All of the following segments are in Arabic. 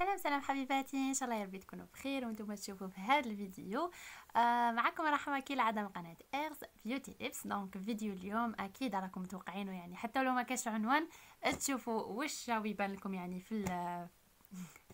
سلام سلام حبيباتي إن شاء الله يا ربي تكونوا بخير وأنتم تشوفوا في هذا الفيديو. آه معكم رحمة كالعادة من قناة ايرز بيوتي ليبس donc vidéo اليوم أكيد راكم متوقعينه يعني حتى لو ما كانش عنوان تشوفوا واش راهو يبان لكم يعني في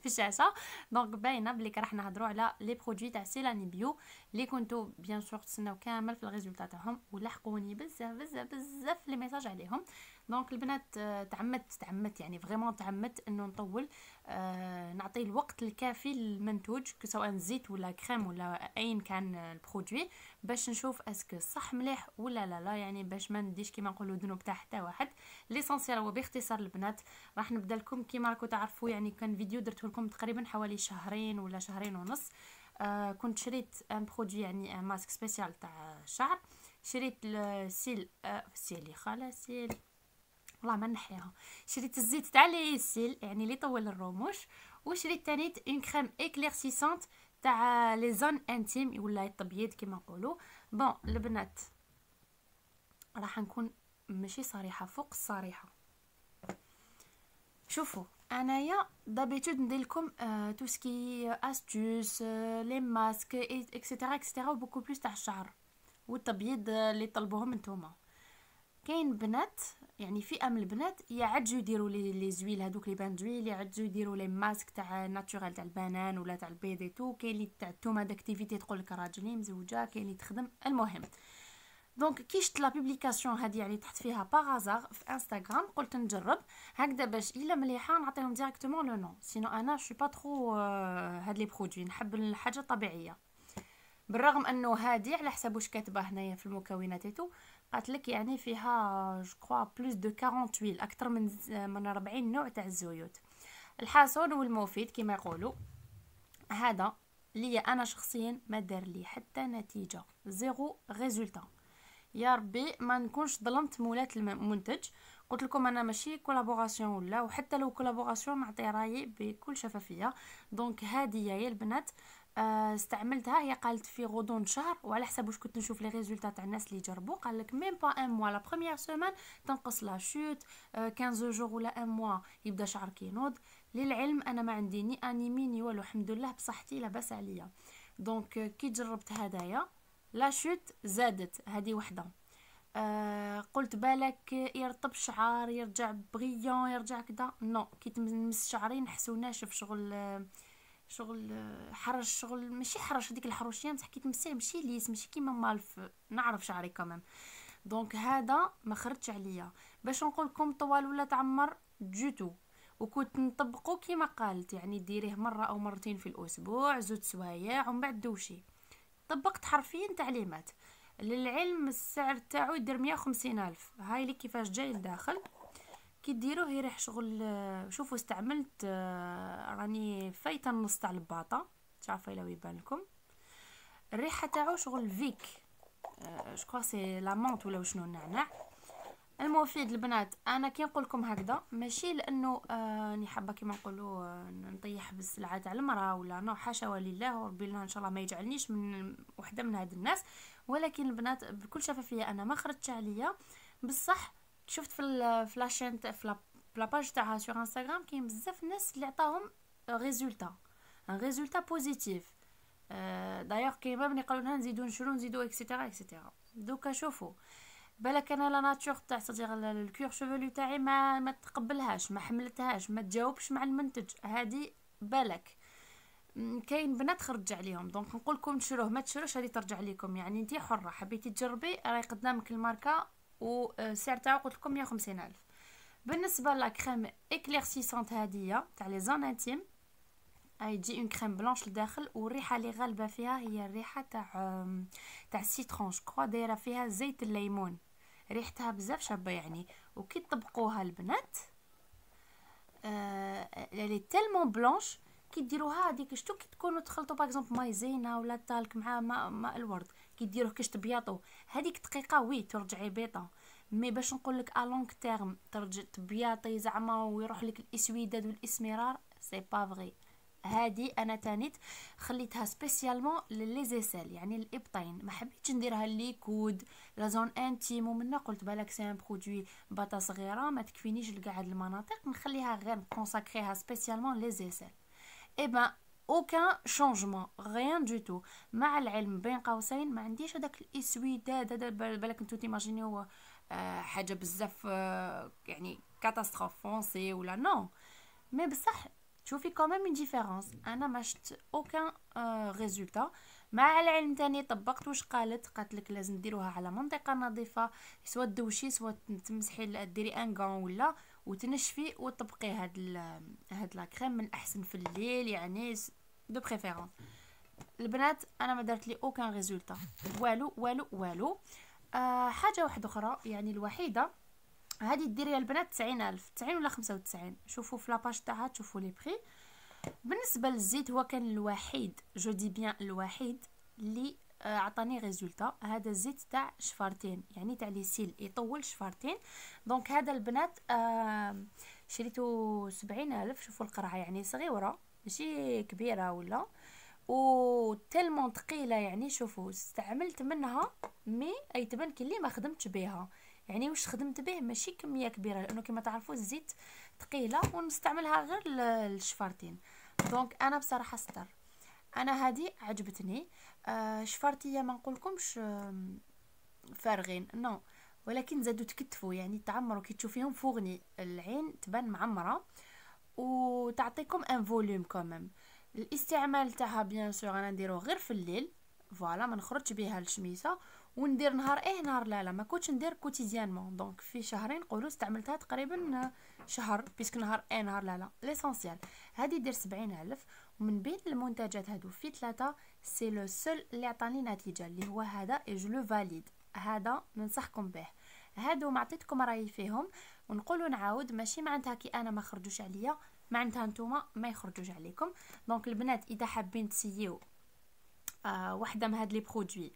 في الشاشة. donc باينة بلي راح نهضروا على les produits تاع سيلاني بيو اللي كنتو bien sûr تسناو كامل في ال résultat تاعهم ولحقوني بزاف بزاف بزاف les messages عليهم. donc البنات آه، تعمدت تعمدت يعني vraiment تعمدت إنه نطول آه نعطي الوقت الكافي للمنتوج سواء زيت ولا كريم ولا أين كان ال produit باش نشوف est-ce que صح مليح ولا لا. لا يعني باش ما نديش كيما نقولوا ذنوب تاع حتى واحد. l'essentiel هو باختصار البنات. راح نبدأ لكم كيما راكم تعرفوا يعني كان فيديو درته لكم تقريبا حوالي شهرين ولا شهرين ونص. آه كنت شريت un produit يعني masque spécial تاع الشعر شريت السيل آه سيلي خاله سيل والله ما نحيها. شريت الزيت تاع لي سيل يعني اللي طول الرموش وشريت تاني اون كريم اكليرسيسونت تاع لي زون انتيم ولا التبييض كيما نقولوا بون البنات راح نكون ماشي صريحة فوق الصريحة. شوفوا أنايا دابيتود ندير لكم تو سكي استوس les masques et cetera et cetera و beaucoup plus تاع الشعر. والتبييض اللي طلبوهم نتوما. كاين بنات يعني فئة من البنات يعجزوا يديروا les huiles هذوك les bains d'huile يعجزوا يديروا les masques تاع naturel تاع البنان ولا تاع البيض tout كاين اللي تاع التومه d'activité تقول لك راجلي مزوجة كاين اللي تخدم. المهم donc كي شفت la publication هذه يعني طحت فيها par hasard في انستغرام قلت نجرب. هكذا باش إلا مليحة نعطيهم directement le nom sinon أنا je suis pas trop هاد les produits نحب الحاجة الطبيعية. بالرغم أنه هادي على حسب واش كاتبة هنايا في المكونات تو قالت لك يعني فيها je plus de 48 أكثر من من 40 نوع تاع الزيوت. الحسن والمفيد كما يقولوا. هذا ليا أنا شخصيا ما دار لي حتى نتيجة. zéro résultat. يا ربي ما نكونش ظلمت مولات المنتج. قلت لكم أنا ماشي collaboration ولا وحتى لو collaboration نعطي رأيي بكل شفافية. donc هذه يا البنات آه، استعملتها هي قالت في غضون شهر وعلى حسب واش كنت نشوف les résultats تاع الناس اللي جربوا قال لك même pas un mois la première semaine تنقص la chute 15 jours ولا un mois يبدا شعرك ينوض للعلم أنا ما عندي ni anémie ni والو الحمد لله بصحتي لاباس عليا. donc كي جربت هدايا la chute زادت. هذه وحدة. آه قلت بالك يرطب الشعر يرجع brillant يرجع كذا non كي تمس شعري نحسو ناشف شغل آه شغل حرش شغل ماشي حرش هذيك الحروشية بصح كي تمسيه ماشي lisse ماشي كيما مالف نعرف شعري comment. donc هذا ما خرجش عليا. باش نقول لكم طوال ولا تعمر جوتو وكنت نطبقو كيما قالت يعني ديريه مرة أو مرتين في الأسبوع زوج سوايع ومن بعد دوشي. طبقت حرفيا تعليمات. للعلم السعر تاعو يدير مية وخمسين ألف. هاي لي كيفاش جاي لداخل كي ديروه يريح شغل شوفوا استعملت آه، راني فايتة النص تاع الباطة. تعرفوا إلا يبان لكم الريحة تاعو شغل فيك. je sais la menthe ولا شنو النعناع المفيد البنات أنا كي نقول لكم هكذا ماشي لأنه آه، راني آه حابة كيما نقولوا آه نطيح بالسلعة تاع المرأة ولا non حاشا ولله وربي الله إن شاء الله ما يجعلنيش من وحدة من هاد الناس. ولكن البنات بكل شفافية أنا ما خرجتش عليا. بصح شفت في في la chaîne في la page تاعها sur انستغرام كاين بزاف الناس اللي عطاهم résultat un résultat positif d'ailleurs كاين باب يقولوا لنا نزيدو نشرو نزيدو et cetera et cetera دوكا شوفوا بالك أنا la nature تاع صديق ال cuir chevelu تاعي ما ما تقبلهاش ما حملتهاش ما تجاوبش مع المنتج. هادي بالك. كاين بنات خرج عليهم. donc نقول لكم تشروه ما تشروش هذه ترجع لكم يعني انت حرة حبيتي تجربي راهي قدامك الماركة وسعر تاعو قلت لكم 150 ألف. بالنسبة la crème éclaircissante هادية تاع les zones intimes et تجي une crème blanche لداخل والريحه اللي غالبة فيها هي الريحة تاع تاع ال citron quoi دايره فيها زيت الليمون. ريحتها بزاف شابة يعني وكي طبقوها البنات لي tellement blanche كي ديروها هذيك شتو كي تكونوا تخلطوا par maïzena ولا talc مع ماء, ماء الورد كي ديروه كاش تبياضو هذيك دقيقة oui ترجعي بيضه mais باش نقول لك à long terme ترجع تبياضي زعما ويروح لك الاسوداد والإسمرار سي با فغي هادي أنا تانيت خليتها spécialement ل les aisselles يعني الإبطين. ما حبيتش نديرها les coudes la zone intime ومنا قلت بالك c'est un produit باطا صغيرة ما تكفينيش هاد المناطق نخليها غير كونساكريها spécialement les aisselles eh ben aucun changement rien du tout مع العلم بين قوسين ما عنديش هذاك الاسوداد هذا بالك نتو تيماجينيو آه حاجة بزاف آه يعني catastrophe foncé ولا non mais بصح تشوفي quand même une différence أنا ما شفت aucun résultat مع العلم تاني طبقت واش قالت قالت لك لازم ديروها على منطقه نظيفه سوا تدوشي سوا تمسحي ديري un gant ولا وتنشفي وطبقي هاد هاد la crème من احسن في الليل يعني de préférence البنات أنا ما درت لي aucun résultat والو والو والو آه حاجة واحدة أخرى يعني الوحيده هذه ديريها البنات 90000 90 ولا 95 شوفوا في la page تاعها تشوفوا les prix بالنسبة للزيت هو كان الوحيد je dis bien الوحيد اللي آه، عطاني résultat هذا الزيت تاع شفارتين يعني تاع les cils يطول شفارتين. donc هذا البنات آه شريتو سبعين ألف. شوفوا القرعة يعني صغيرة ماشي كبيرة ولا. و tellement ثقيله يعني شوفوا استعملت منها mais تبان كلي ما خدمتش بها يعني واش خدمت به؟ ماشي كمية كبيرة لأنه كما تعرفوا الزيت ثقيلة ونستعملها غير للشفارتين donc أنا بصراحة ستر. أنا هذه عجبتني. آه شفارتيه ما نقولكمش فارغين non. ولكن زادوا تكتفوا يعني تعمروا. كي تشوفيهم vraiment العين تبان معمرة. وتعطيكم un volume quand même الاستعمال تاعها bien sûr أنا نديرو غير في الليل. voilà ما نخرجش بها الشميسة. وندير نهار إيه نهار لا لا ما كنتش ندير quotidiennement donc في شهرين نقولوا استعملتها تقريبا شهر puisque نهار إيه نهار لا لا l'essentiel هذه دير سبعين ألف ومن بين المنتجات هادو في ثلاثة c'est le seul اللي عطاني نتيجة اللي هو هذا et je le valide هذا ننصحكم به. هادو ما عطيتكم رايي فيهم. ونقولوا نعاود ماشي معناتها كي أنا ما خرجوش عليا معناتها نتوما ما يخرجوش عليكم. donc البنات إذا حابين تسيو آه وحده من هاد les produits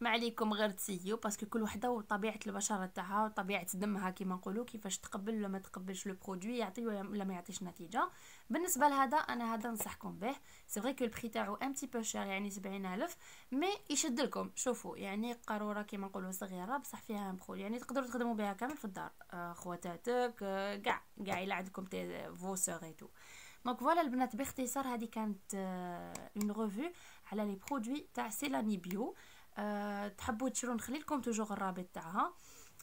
ما عليكم غير تسيو parce que كل وحده وطبيعه البشره تاعها وطبيعه دمها كيما نقولوا كيفاش تقبل ولا ما تقبلش le produit يعطي ولا ما يعطيش نتيجة. بالنسبة لهذا أنا هذا ننصحكم به. c'est vrai que ال prix تاعو un petit peu cher يعني 70000 mais يشد لكم. شوفوا يعني قارورة كيما نقولوا صغيرة بصح فيها مخول يعني تقدروا تخدموا بها كامل في الدار. آه، خواتاتك آه، كاع كاع إلا عندكم تي فو sœurs et tout donc voilà البنات باختصار هذه كانت une آه، revue على les produits تاع Celanie Bio أه تحبوا تشرو نخلي لكم toujours الرابط تاعها.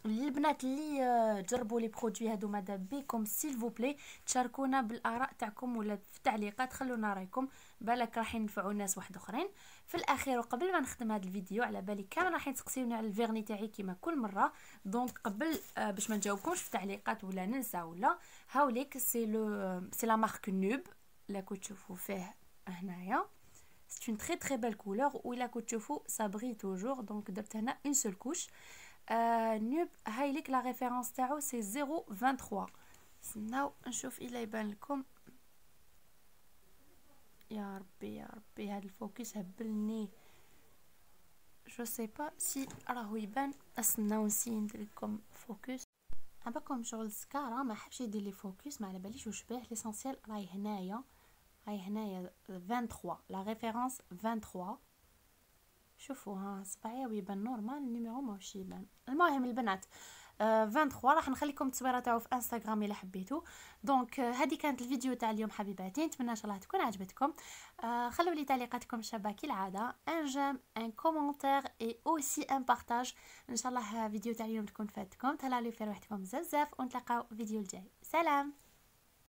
للبنات اللي آه، جربوا les produits هادو ماذا بيكم s'il vous plaît تشاركونا بالآراء تاعكم ولا في التعليقات خلونا رأيكم بالك راح ينفعوا الناس واحد أخرين. في الأخير وقبل ما نختم هذا الفيديو على بالي كامل راح تسقسيوني على ال vernis تاعي كيما كل مرة. donc قبل آه باش ما نجاوبكمش في التعليقات ولا ننسى ولا هاوليك c'est le c'est la marque نوب لا كنت تشوفوا فيه هنايا. C'est une très très belle couleur وإلا كنت تشوفوا ça brille toujours. Donc درت هنا une seule couche. آه نوب هاي ليك la référence تاعو c'est 023 نستناو نشوف الا يبان لكم يا ربي يا ربي هاد ال focus هبلني je sais pas si راهو يبان استناو نسي ندير لكم focus عباكم شغل سكارة ما حبش يدير لي focus ما على باليش واش باه l'essentiel راهي هنايا هاي هنايا 23 la référence 23 شوفوا ها صباعي ويبان normal ال numéro ماهوش يبان. المهم البنات آه 23 راح نخليكم التصويره تاعو في انستغرام إلا حبيتو. donc آه هذه كانت الفيديو تاع اليوم حبيباتي. نتمنى إن شاء الله تكون عجبتكم. آه خلوا لي تعليقاتكم الشابه كالعادة. un j'aime un commentaire et aussi un partage إن شاء الله فيديو تاع اليوم تكون فاتكم. تهلاو في روحكم بزاف ونتلاقاو فيديو الجاي. سلام!